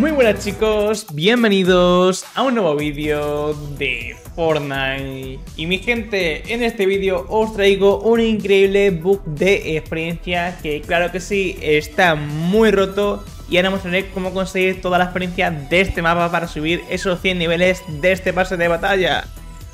Muy buenas chicos, bienvenidos a un nuevo vídeo de Fortnite. Y mi gente, en este vídeo os traigo un increíble bug de experiencia Que claro que sí, está muy roto. Y ahora mostraré cómo conseguir toda la experiencia de este mapa para subir esos 100 niveles de este pase de batalla.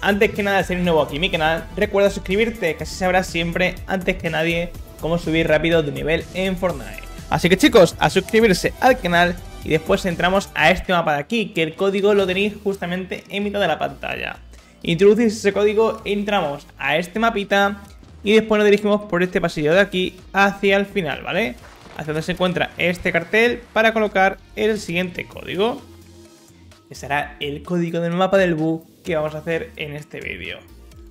Antes que nada, si eres nuevo aquí en mi canal, recuerda suscribirte, que así sabrás siempre, antes que nadie, cómo subir rápido de nivel en Fortnite. Así que chicos, a suscribirse al canal y después entramos a este mapa de aquí, que el código lo tenéis justamente en mitad de la pantalla. Introducís ese código, entramos a este mapita y después nos dirigimos por este pasillo de aquí hacia el final, ¿vale? Hacia donde se encuentra este cartel para colocar el siguiente código. Que será el código del mapa del bug que vamos a hacer en este vídeo.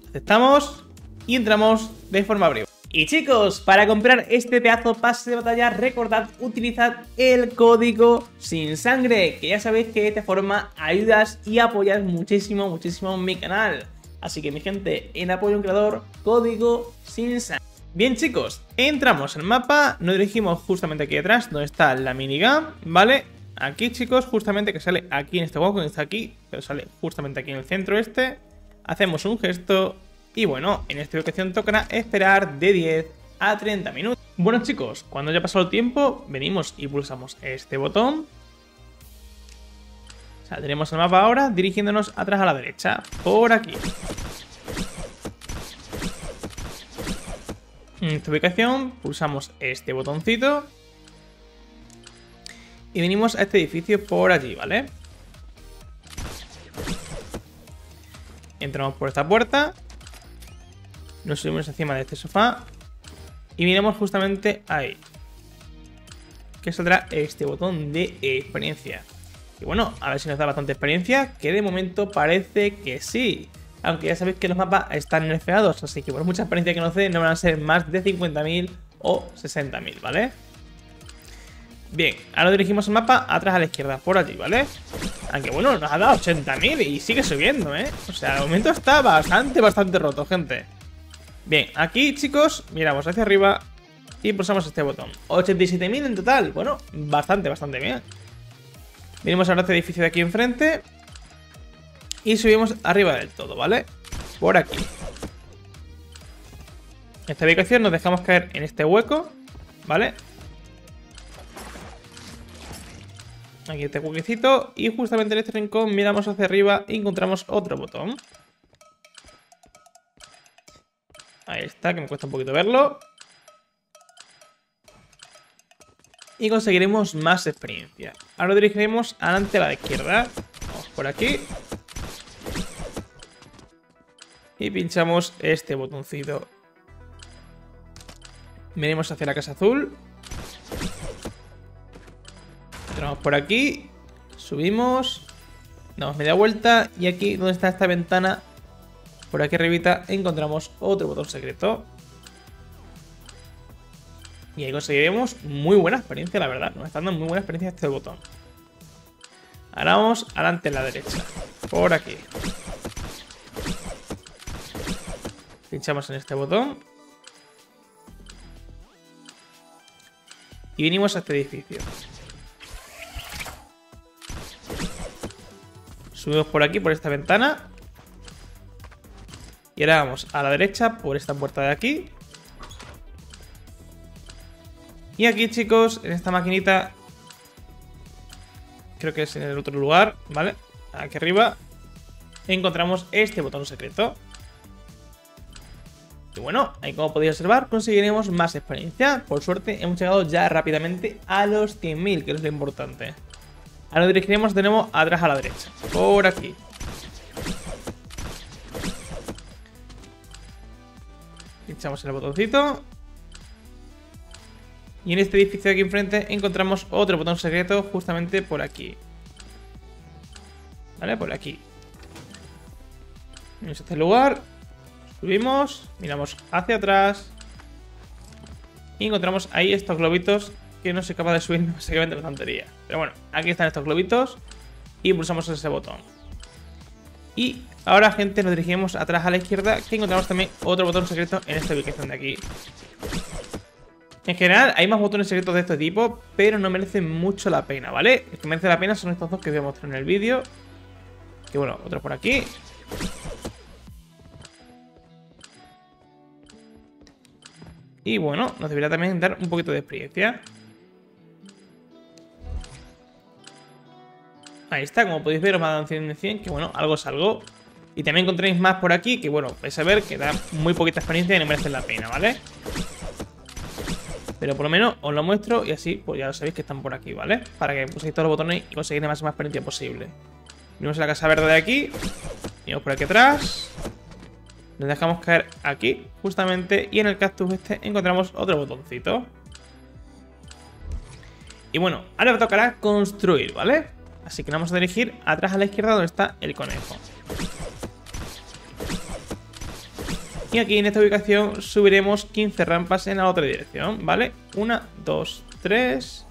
Aceptamos y entramos de forma breve. Y chicos, para comprar este pedazo pase de batalla, recordad utilizar el código sin sangre, que ya sabéis que de esta forma ayudas y apoyas muchísimo, muchísimo mi canal. Así que mi gente, en apoyo a un creador, código sin sangre. Bien chicos, entramos en el mapa, nos dirigimos justamente aquí detrás, donde está la minigun, ¿vale? Aquí chicos, justamente que sale aquí en este hueco, que está aquí, pero sale justamente aquí en el centro este. Hacemos un gesto y bueno, en esta ocasión tocará esperar de 10 a 30 minutos. Bueno chicos, cuando haya pasado el tiempo, venimos y pulsamos este botón. Saldremos el mapa ahora dirigiéndonos atrás a la derecha, por aquí. En esta ubicación pulsamos este botoncito. Y venimos a este edificio por allí, ¿vale? Entramos por esta puerta nos subimos encima de este sofá y miramos justamente ahí. Que saldrá este botón de experiencia. Y bueno, a ver si nos da bastante experiencia, que de momento parece que sí. Aunque ya sabéis que los mapas están nerfeados, así que por mucha experiencia que nos dé, no van a ser más de 50.000 o 60.000, ¿vale? Bien, ahora dirigimos el mapa atrás a la izquierda, por allí, ¿vale? Aunque bueno, nos ha dado 80.000 y sigue subiendo, ¿eh? O sea, el momento está bastante, bastante roto, gente. Bien, aquí chicos, miramos hacia arriba y pulsamos este botón. 87.000 en total, bueno, bastante, bastante bien. Venimos ahora a este edificio de aquí enfrente y subimos arriba del todo, ¿vale? Por aquí. Esta ubicación nos dejamos caer en este hueco, ¿vale? Aquí este huequecito y justamente en este rincón miramos hacia arriba y encontramos otro botón. Ahí está, que me cuesta un poquito verlo. Y conseguiremos más experiencia. Ahora dirigiremos adelante a la izquierda. Vamos por aquí. Y pinchamos este botoncito. Venimos hacia la casa azul. Entramos por aquí. Subimos. Damos media vuelta. Y aquí, donde está esta ventana, por aquí arribita encontramos otro botón secreto. Y ahí conseguiremos muy buena experiencia, la verdad. Nos está dando muy buena experiencia este botón. Ahora vamos adelante en la derecha. Por aquí. Pinchamos en este botón. Y venimos a este edificio. Subimos por aquí, por esta ventana. Y ahora vamos a la derecha por esta puerta de aquí. Y aquí, chicos, en esta maquinita... Creo que es en el otro lugar, ¿vale? Aquí arriba encontramos este botón secreto. Y bueno, ahí como podéis observar, conseguiremos más experiencia. Por suerte, hemos llegado ya rápidamente a los 100.000, que es lo importante. Ahora dirigiremos de nuevo atrás a la derecha. Por aquí. Pinchamos el botoncito. Y en este edificio de aquí enfrente encontramos otro botón secreto justamente por aquí. ¿Vale? Por aquí. En este lugar. Subimos. Miramos hacia atrás. Y encontramos ahí estos globitos que no soy capaz de subir básicamente la tontería. Pero bueno, aquí están estos globitos. Y pulsamos ese botón. Y ahora, gente, nos dirigimos atrás a la izquierda, que encontramos también otro botón secreto en esta ubicación de aquí. En general, hay más botones secretos de este tipo, pero no merecen mucho la pena, ¿vale? El que merece la pena son estos dos que voy a mostrar en el vídeo. Que bueno, otro por aquí. Y bueno, nos debería también dar un poquito de experiencia. Ahí está, como podéis ver, os va a dar 100 de 100, que bueno, algo es. Y también encontréis más por aquí, que bueno, vais a ver que da muy poquita experiencia y no merecen la pena, ¿vale? Pero por lo menos os lo muestro y así, pues ya lo sabéis que están por aquí, ¿vale? Para que puséis todos los botones y conseguir la máxima experiencia posible. Venimos a la casa verde de aquí. Venimos por aquí atrás. Nos dejamos caer aquí, justamente. Y en el cactus este encontramos otro botoncito. Y bueno, ahora me tocará construir, ¿vale? Así que nos vamos a dirigir atrás a la izquierda donde está el conejo. Y aquí en esta ubicación subiremos 15 rampas en la otra dirección, ¿vale? 1, 2, 3,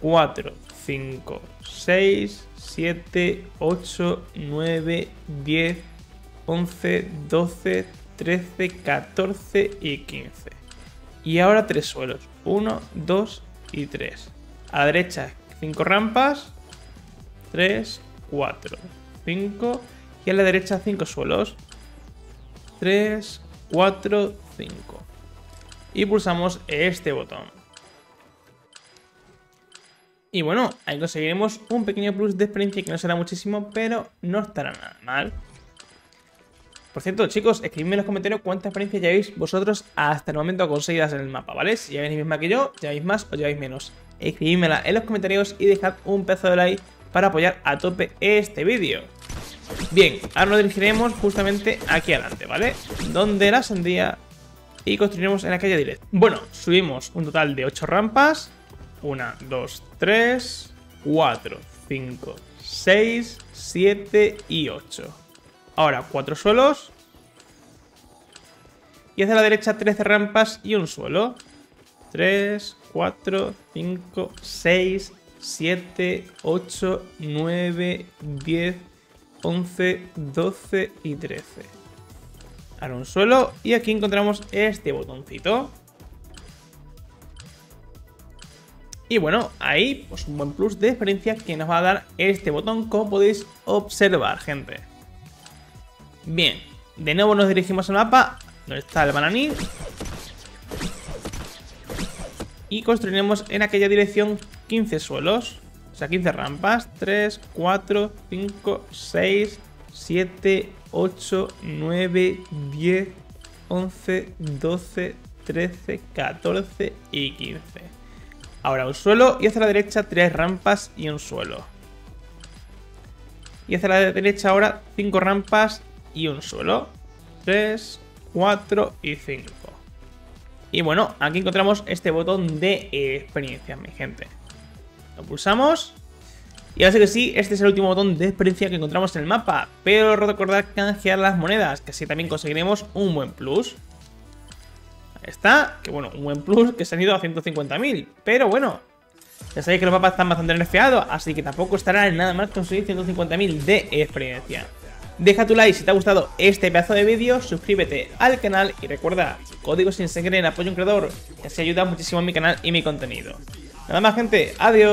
4, 5, 6, 7, 8, 9, 10, 11, 12, 13, 14 y 15. Y ahora tres suelos. 1, 2 y 3. A la derecha 5 rampas. 3, 4, 5. Y a la derecha 5 suelos. 3, 4, 5. Y pulsamos este botón. Y bueno, ahí conseguiremos un pequeño plus de experiencia que no será muchísimo, pero no estará nada mal. Por cierto, chicos, escribidme en los comentarios cuánta experiencia lleváis vosotros hasta el momento conseguidas en el mapa, ¿vale? Si lleváis misma que yo, lleváis más o lleváis menos. Escribidmela en los comentarios y dejad un pedazo de like para apoyar a tope este vídeo. Bien, ahora nos dirigiremos justamente aquí adelante, ¿vale? Donde la sandía y construiremos en aquella dirección. Bueno, subimos un total de 8 rampas. 1, 2, 3, 4, 5, 6, 7 y 8. Ahora 4 suelos. Y hacia la derecha 13 rampas y un suelo. 3, 4, 5, 6, 7, 8, 9, 10, 11, 12 y 13. Ahora un suelo y aquí encontramos este botoncito. Y bueno, ahí pues un buen plus de experiencia que nos va a dar este botón como podéis observar, gente. Bien, de nuevo nos dirigimos al mapa, donde está el bananín. Y construiremos en aquella dirección 15 suelos. Sea, 15 rampas. 3, 4, 5, 6, 7, 8, 9, 10, 11, 12, 13, 14 y 15. Ahora un suelo y hacia la derecha 3 rampas y un suelo. Y hacia la derecha ahora 5 rampas y un suelo. 3, 4 y 5. Y bueno, aquí encontramos este botón de experiencia, mi gente. Lo pulsamos. Y ahora sí que sí, este es el último botón de experiencia que encontramos en el mapa. Pero recordad canjear las monedas, que así también conseguiremos un buen plus. Ahí está, que bueno, un buen plus que se han ido a 150.000. Pero bueno, ya sabéis que los mapas están bastante nerfeados, así que tampoco estará nada más conseguir 150.000 de experiencia. Deja tu like si te ha gustado este pedazo de vídeo, suscríbete al canal y recuerda, código sin sangre en apoyo a un creador, que así ayuda muchísimo a mi canal y mi contenido. Nada más gente, adiós.